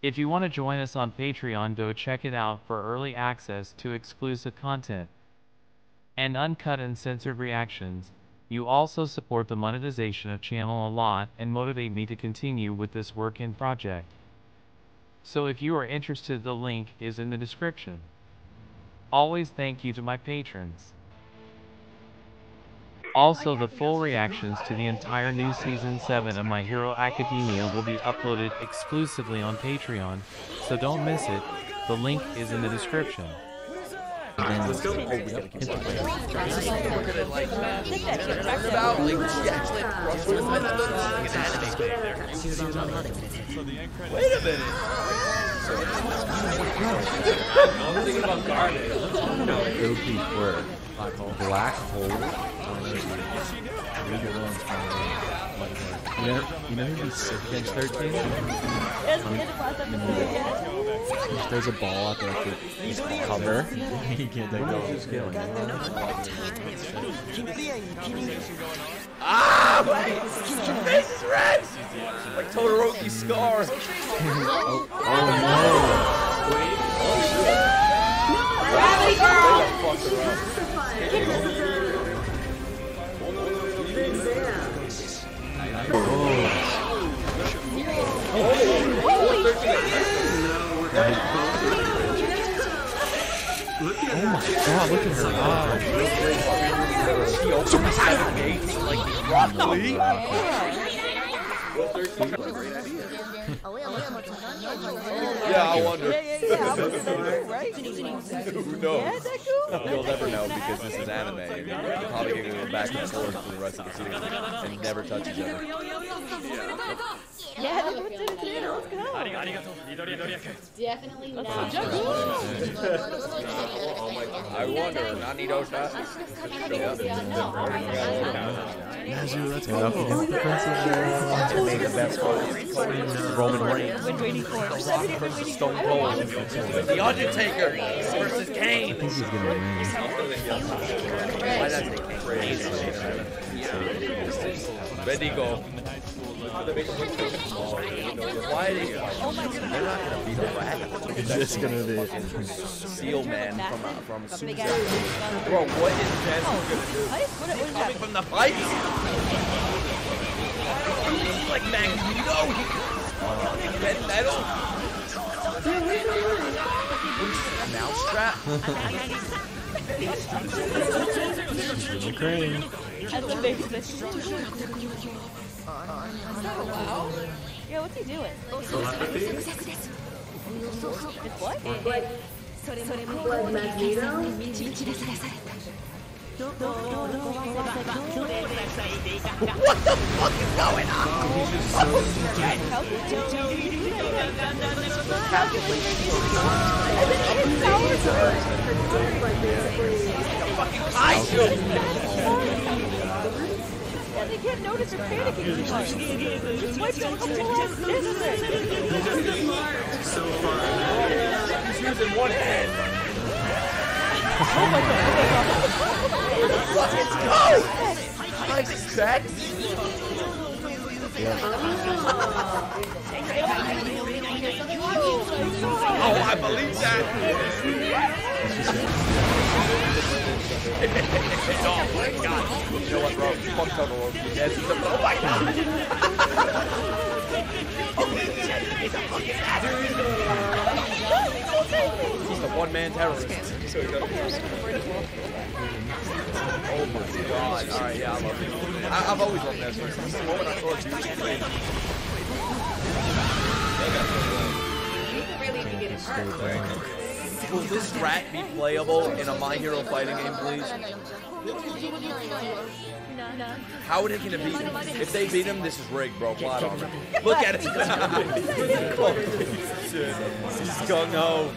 If you want to join us on Patreon, go check it out for early access to exclusive content and uncut and censored reactions. You also support the monetization of channel a lot and motivate me to continue with this work and project. So if you are interested, the link is in the description. Always thank you to my patrons. Also, the full reactions to the entire new season 7 of My Hero Academia will be uploaded exclusively on Patreon, so don't miss it. The link is in the description. Let's go. Oh, we gotta get some We're gonna like talk about like she actually crushed with an anime thing there. Wait a minute. I'm thinking about garbage. Goopy for black hole. You know, you know who'd be sick against 13? If there's a ball out there for cover, he can't take all his skill. Ah! Face is red! Like Todoroki's scar. oh, oh Oh Oh, my god, look at her eyes. She opened the seven gates like Rock Lee. Yeah, I wonder. Yeah, yeah, yeah. How about that, right? Who knows? Yeah, that cool. You'll never know because this is anime. You're probably gonna go back and forth for the rest of the season and never touch each other. Yeah, they put it together. Let's go. Definitely not. I wonder. Nani shot. Nezu, let's go. the princess the best part. Roman Reigns. Been waiting for it. Just everything been waiting Stone Cold. The Undertaker versus Kane. I think he's gonna win. Why did I say Kane? Bendigo. Why did Oh my god. They're not gonna beat up Rat. It's just gonna be. Seal Man from uh, from A big Susan. ass. Bro, what is Jazzy gonna do? I just put it. What is Coming that? from the pipes? He's like Magneto. Red metal. Mousetrap. Crane. That's the biggest thing. Yeah, what's he doing? It's what? What the fuck is going on? How can we do How can we And then his powers I should. Yeah, they can't notice they're panicking too much. Just wipe down a couple last instance. He's using one hand. Oh my god, Let's go! Like sex? Oh, I believe that. Oh my god. You know what, bro? He's a oh my god. He's a fucking He's a one-man terrorist. Oh my god. Alright, yeah, I love it. I, I've always loved Nestor. Since the moment I saw it, she played. Will this rat be playable in a My Hero fighting game, please? How would it can it beat him? If they beat him, this is rigged, bro. Plot. Look at it. He's gung ho.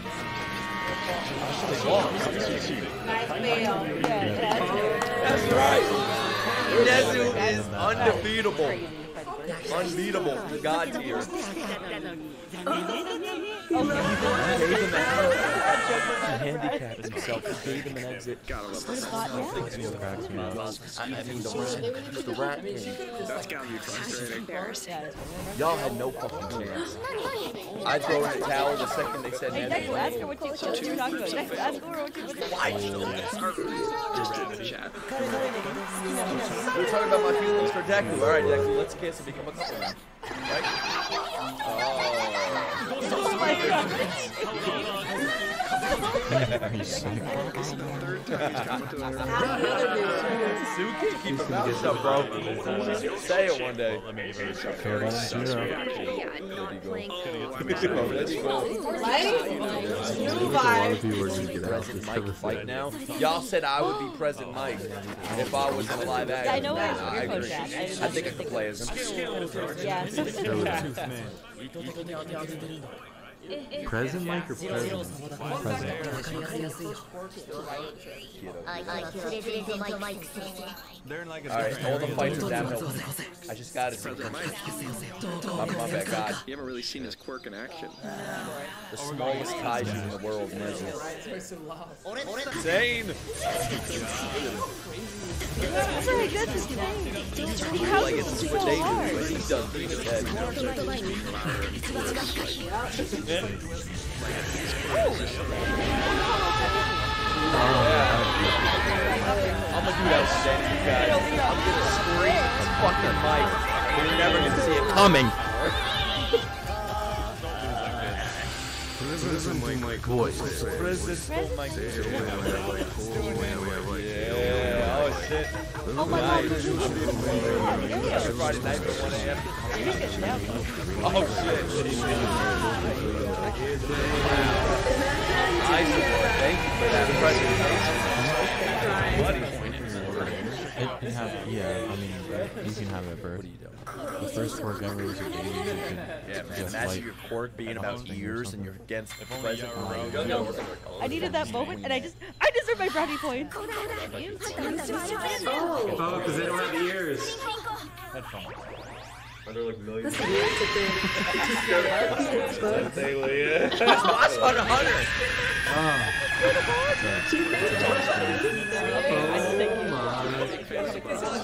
That's right. Nezu is undefeatable. Unbeatable. God tier. Handicap himself. He gave him an exit. Gotta love This cracks me up. I mean, the rat, the rat king. That's gotta be frustrating. Y'all had no fucking chance. I throw in a towel the second they said Hey, Ned. Dexter, ask her what you, what you were talking about. Dexter, ask her what you were Chat. We're talking about my feelings for Deku. Alright, Deku, let's kiss and become a couple now. Right? My god. Suki, keep your mouth shut, bro. Say it one day. Fair on zero. Fight now. Y'all said I would be present Mike if I was in a live action. I know where I your coach at. I I think I could play as him. Yeah. Present Mic or present? Present. Alright, all the fights are downhill. I just got it. My, my bad, God. You haven't really seen his quirk in action. The smallest kaiju in the world, Nezu. Zane! That's like, that's insane. How Like is it's it so hard? Head. I'm gonna do that shit, you guys. I'm gonna scream this fucking mic. You're never gonna see it coming. Oh shit. Oh my god. Friday night at 1 a.m. Oh shit. Nice, thank you for that presentation. It can have, yeah, I mean, you can have it, bro. The first work ever was a game. You can Yeah, man. just like, your quirk being about ears and you're against the president. I needed that moment, and I just, I deserve my brownie points. Oh, because they don't have ears. Watch Hunter Hunter.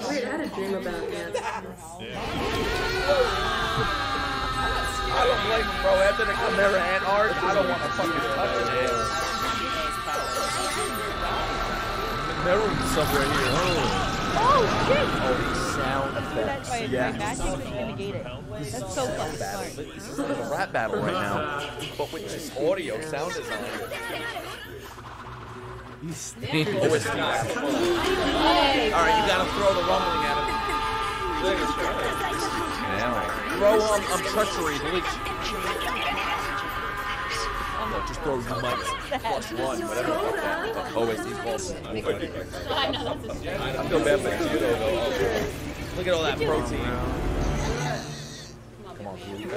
Wait, I had a dream about that. I don't blame him, bro. After the Chimera Ant arc, I don't want to fucking touch it. Chimera sub right here. Oh shit! Oh, sound effects. by, by Yeah. matching, but you can negate it. That's so fucking smart. This is like a rap battle right now, but with just audio sound design. OST. Alright, you gotta throw the rumbling at him. Throw um, um treachery, bleach. No, just throw you might plus one, whatever the fuck that OST calls it. I feel bad for you though. Look at all that protein. Come on, dude.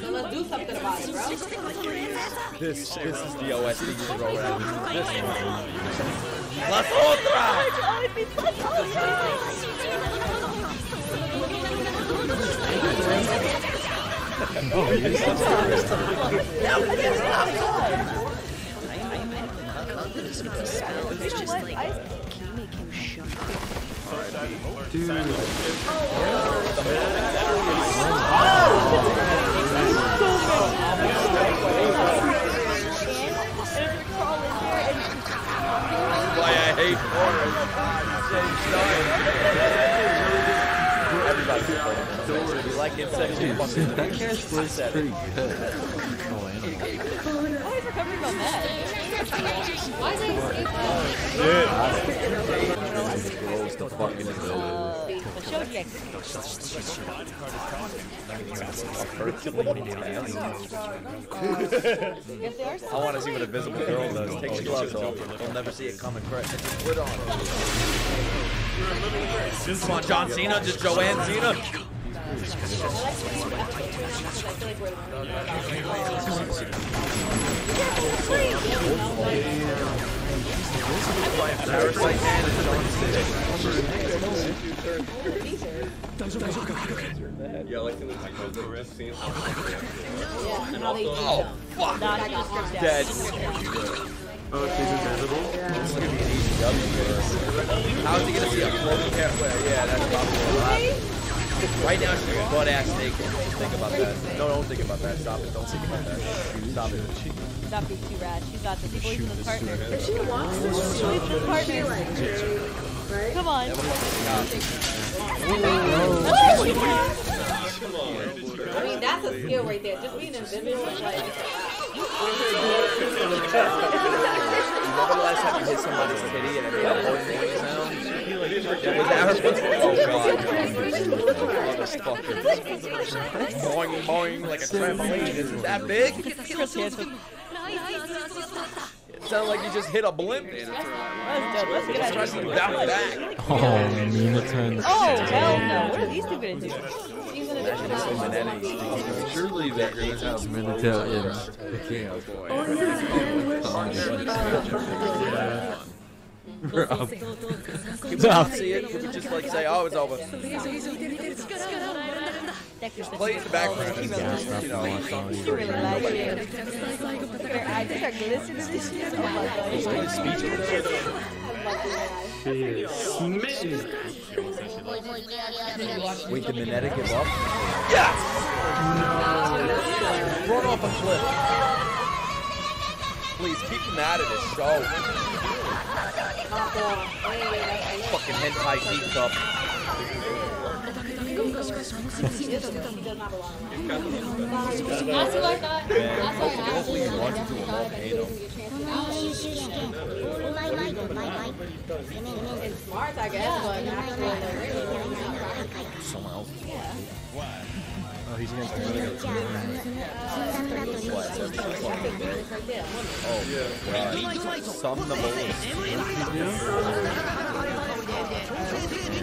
So let's do something about it, bro. This, this is the OST you throw at me. This one. Las otras! Oh, it'd be fun. You know Why I hate Like insects? I it. about that. Grows the fucking Uh, the Shojek. If they I want to see what a visible girl does. Take your gloves off. We'll never see it coming. Put on. Come on, John Cena, just Joanne Cena. because I feel like we're learning more about Parasite Man Yeah, like in the like, scene. Yeah, and how they Oh, fuck. Not in the script yet. Dead. Oh, she's invisible. This is gonna be an easy W for us. How is he gonna see a floating cat? Well, yeah, that's probably a lot. Right now, she's butt ass naked. Think about that. No, don't think about that. Stop it. Don't think about that. Stop it. Stop being too rad. She's got this. She believes in this partner. If she wants this, She believes in this she partner. like very, right? Come on. I mean, that's a skill right there. Just being invisible is like. Remember the last time you hit somebody's titty and it made a boing boing sound? Was that her? Oh god. Motherfucker. Boing boing like a trampoline. Is it that big? It sounded like you just hit a blimp. Dope. Let's get out of here. back. Oh, Mina turns. Oh, hell no. What are these two gonna do? She's gonna do Surely they're gonna have Mina tail in the chaos boy. Can we not see it? Can we just like say, oh, it's over? Play in the background. You know, She really likes it. Her eyes are glistening. Oh my god. She is smitten. Wait, did Mineta give up? Yes! No. Run off a cliff. Please keep him out of this show. Fucking hentai teacup. Man, hopefully, hopefully he runs into a volcano. It's smart, I guess, but not the Someone else. Oh, he's against Mina. What? Seven fucking? Oh, God. Some the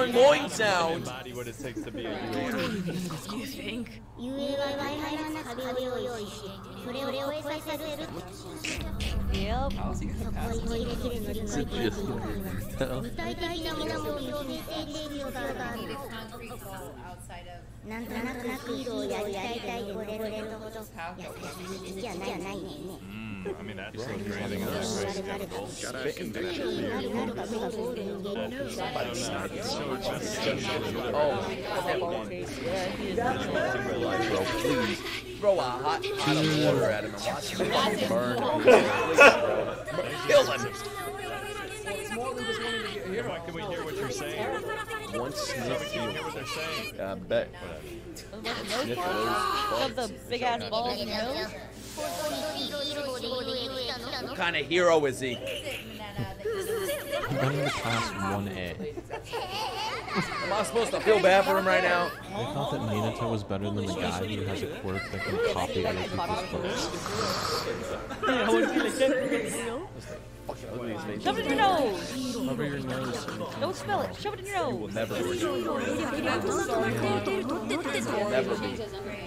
Boing boing sound. what it takes to be a 遊泳は Wi-Fi の壁を用意しそれを越えさせる Yep. そこに入れて乗り越えていく具体的なものを見せて必要があるなんとなくなく色をやりたいこれこれとほど優しいじゃないないねんね I mean, that's so crazy. Bro, please throw a hot pot of water at him and watch him fucking burn. Kill him! Can we hear what you're saying? One sniff. Can we hear what they're saying? I bet. Sniff Of the big ass balls and hills. What kind of hero is he? Running the class 1A. Am I supposed to feel bad for him right now? I thought that Mineta was better than the guy who has a quirk that can copy other people's quirks. Shove it in your nose. Cover your nose. Don't smell it. Shove it in your Will nose. never be. Never be.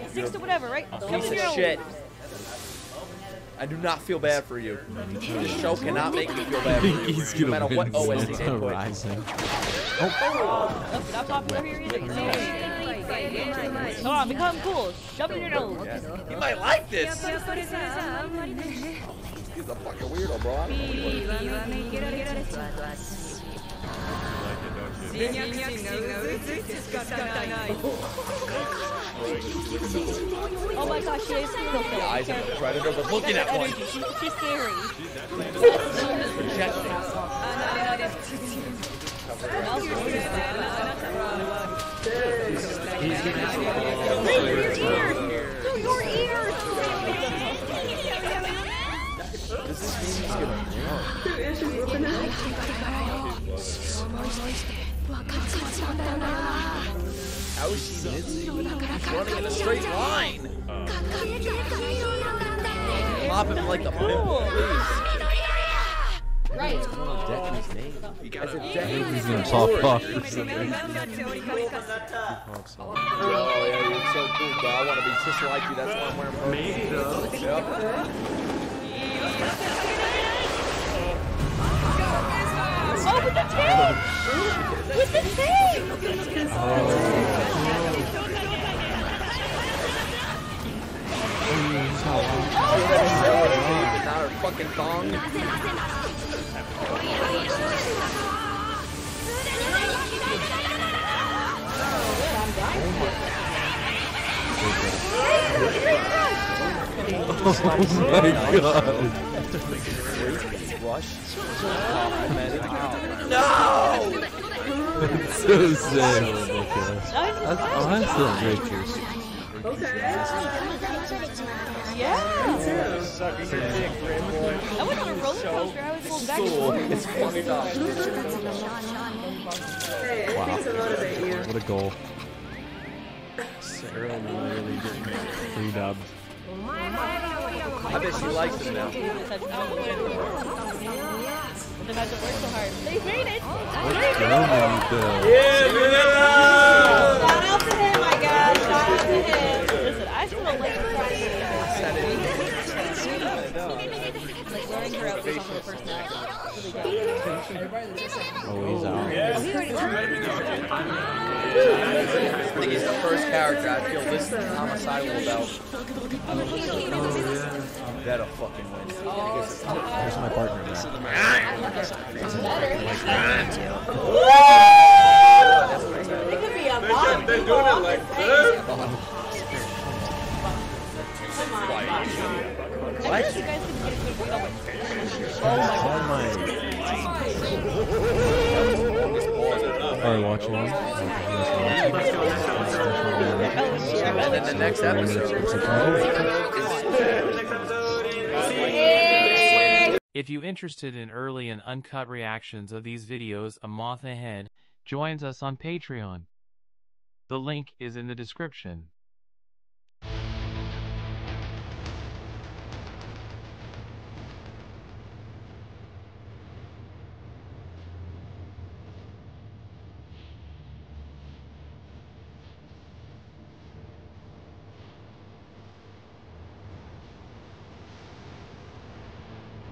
Six to whatever, right? Shove Piece of shit. I do not feel bad for you. This show cannot make me feel bad for you. He's no gonna matter win what OST Minato input. Rising. Oh. That's not popular here either. Come on, become cool. Shove it in your nose. He might like this. He's a fucking weirdo, bro. I don't know what he was. Oh my gosh, she is serial The killer. eyes of a predator, but looking at one. Energy. She's, she's scary. Projecting. Your ears! Does this mean he's gonna? How is she missing? He's running in a straight line. Pop him like a pimple, please. Right. Decky's name. As a Decky. He's gonna pop off or something. Oh yeah, you're so cool, bro. I want to be just like you. That's why I'm wearing purple. Maybe though. Yep. Oh, my god. Rush. so sick. That's awesome, Richards. Yeah! I went on a roller coaster. I was going back and forth. It's fucked up. Hey, I think to motivate you. What a goal. Sarah literally getting three dubs. I bet she likes it now. Then I had to work so hard. They made it! Germany, Bill. Shout out to him, I guess. Shout out to him. Listen, I still like Like wearing her outfit on for the first night. Really good. Oh, he's out. Oh, he already left. I think he's the first character I feel this homicidal about. That'll fucking win. Here's my partner back. It could be a bomb. They're doing it like this. I wish you guys could get a good look at Oh my. Are you watching one? And then the next episode. If you interested in early and uncut reactions of these videos a month ahead, joins us on Patreon. The link is in the description.